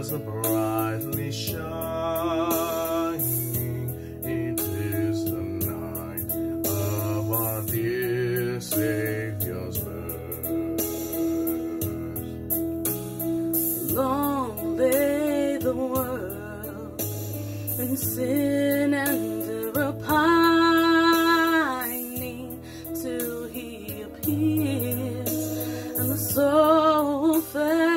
was brightly shining. It is the night of our dear Savior's birth. Long lay the world in sin and error pining, till he appeared, and the soul fell.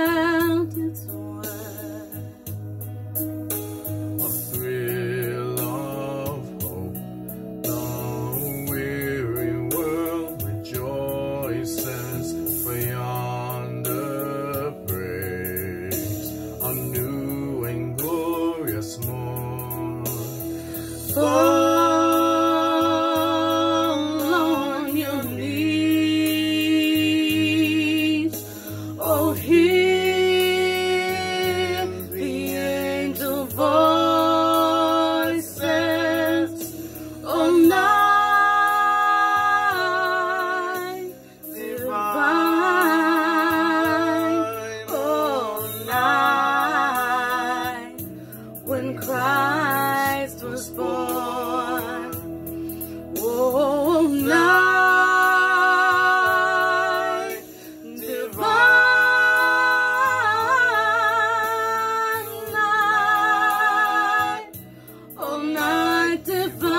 voices beyond the breaks, a new and glorious morn. Fall on your knees, oh, hear. not to.